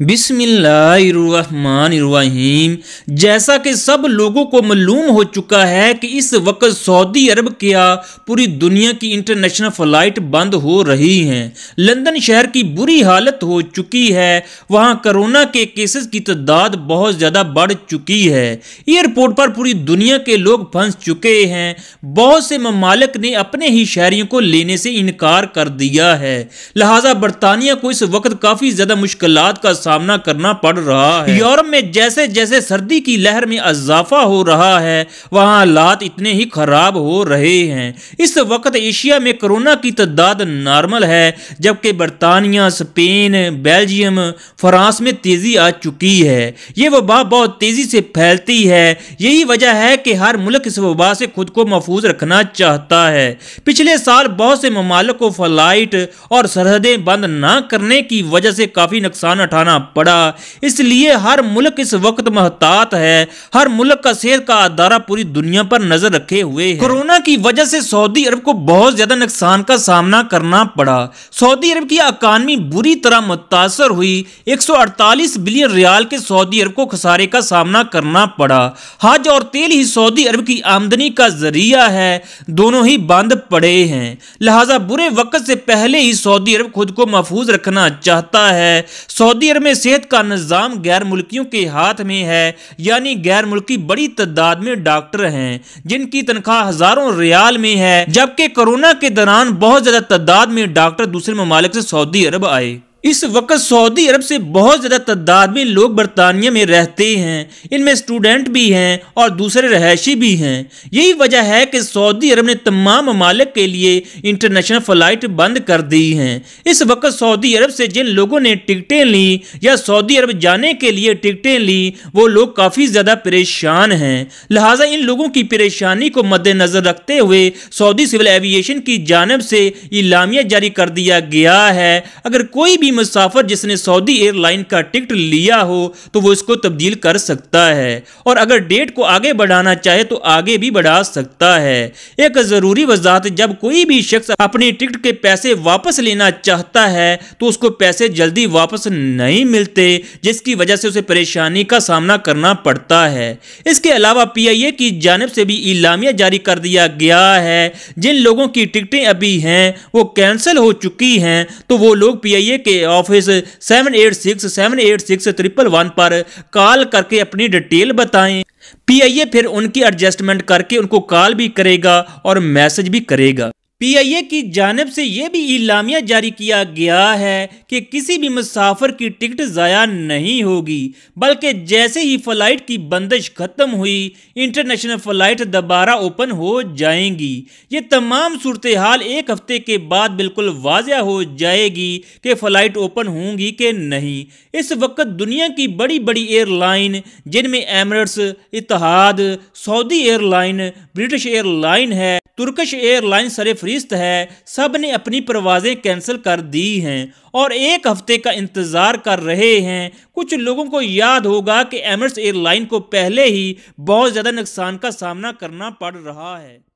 बिस्मिल्लाहिर्रहमानिर्रहीम। जैसा कि सब लोगों को मालूम हो चुका है कि इस वक्त सऊदी अरब क्या पूरी दुनिया की इंटरनेशनल फ़्लाइट बंद हो रही हैं। लंदन शहर की बुरी हालत हो चुकी है। वहाँ कोरोना के केसेस की तादाद बहुत ज़्यादा बढ़ चुकी है। एयरपोर्ट पर पूरी दुनिया के लोग फंस चुके हैं। बहुत से ममालिक ने अपने ही शहरियों को लेने से इनकार कर दिया है। लिहाजा बरतानिया को इस वक्त काफ़ी ज़्यादा मुश्किल का सामना करना पड़ रहा है। यूरोप में जैसे जैसे सर्दी की लहर में इजाफा हो रहा है, वहाँ हालात इतने ही खराब हो रहे हैं। इस वक्त एशिया में कोरोना की तादाद नॉर्मल है, जबकि बरतानिया, स्पेन, बेल्जियम, फ्रांस में तेज़ी आ चुकी है। ये वबा बहुत तेज़ी से फैलती है। यही वजह है कि हर मुल्क इस वबा से खुद को महफूज रखना चाहता है। पिछले साल बहुत से ममालक को फ़्लाइट और सरहदें बंद ना करने की वजह से काफ़ी नुकसान उठाना पड़ा। इसलिए हर मुल्क इस वक्त महतात है। हर मुल्क का सेहत का अदारा पूरी दुनिया पर नज़र रखे हुए है। कोरोना की वजह से सऊदी अरब को बहुत ज़्यादा नुकसान का सामना करना पड़ा। सऊदी अरब की अकानमी बुरी तरह मुतासर हुई। 148 बिलियन रियाल के सऊदी अरब को खसारे का सामना करना पड़ा। हज और तेल ही सऊदी अरब की आमदनी का ज़रिया है। दोनों ही बंद पड़े हैं। लिहाजा बुरे वक्त से पहले ही सऊदी अरब खुद को महफूज रखना चाहता है। सऊदी अरब सेहत का निज़ाम गैर मुल्कियों के हाथ में है, यानी गैर मुल्की बड़ी तादाद में डॉक्टर हैं, जिनकी तनख्वाह हज़ारों रियाल में है, जबकि कोरोना के दौरान बहुत ज़्यादा तादाद में डॉक्टर दूसरे ममालिक से सऊदी अरब आए। इस वक्त सऊदी अरब से बहुत ज़्यादा तादाद में लोग बरतानिया में रहते हैं। इनमें स्टूडेंट भी हैं और दूसरे रहायशी भी हैं। यही वजह है कि सऊदी अरब ने तमाम ममालिक के लिए इंटरनेशनल फ़्लाइट बंद कर दी हैं। इस वक्त सऊदी अरब से जिन लोगों ने टिकटें ली या सऊदी अरब जाने के लिए टिकटें ली, वो लोग काफ़ी ज़्यादा परेशान हैं। लिहाजा इन लोगों की परेशानी को मद्देनज़र रखते हुए सऊदी सिविल एविएशन की जानब से इलामिया जारी कर दिया गया है। अगर कोई भी मुसाफर जिसने सऊदी एयरलाइन का टिकट लिया हो तो वो इसको तब्दील कर सकता है। और अगर डेट को आगे बढ़ाना चाहे तो आगे भी बढ़ा सकता है। एक ज़रूरी वजात जब कोई भी शख्स अपनी टिकट के पैसे वापस लेना चाहता है तो उसको पैसे जल्दी वापस नहीं मिलते, जिसकी वजह से उसे परेशानी का सामना करना पड़ता है। इसके अलावा पी आई ए की जानब से भी इलामिया जारी कर दिया गया है। जिन लोगों की टिकटें अभी हैं, वो कैंसिल हो चुकी हैं तो वो लोग P I A office seven eight six seven eight six triple one पर कॉल करके अपनी डिटेल बताएँ। पीआईए फिर उनकी एडजस्टमेंट करके उनको कॉल भी करेगा और मैसेज भी करेगा। पीआईए की जानब से यह भी इलामिया जारी किया गया है कि किसी भी मुसाफर की टिकट ज़ाया नहीं होगी, बल्कि जैसे ही फ़्लाइट की बंदिश ख़त्म हुई, इंटरनेशनल फ़्लाइट दोबारा ओपन हो जाएँगी। ये तमाम सूरत हाल एक हफ़्ते के बाद बिल्कुल वाजह हो जाएगी कि फ़्लाइट ओपन होंगी कि नहीं। इस वक्त दुनिया की बड़ी बड़ी एयरलाइन, जिनमें Emirates Etihad Saudi airline, British airline है तुर्कश एयरलाइन सरफहरिस्त है सबने अपनी परवाज़ें कैंसिल कर दी हैं और एक हफ़्ते का इंतज़ार कर रहे हैं। कुछ लोगों को याद होगा कि एमर्स एयरलाइन को पहले ही बहुत ज़्यादा नुकसान का सामना करना पड़ रहा है।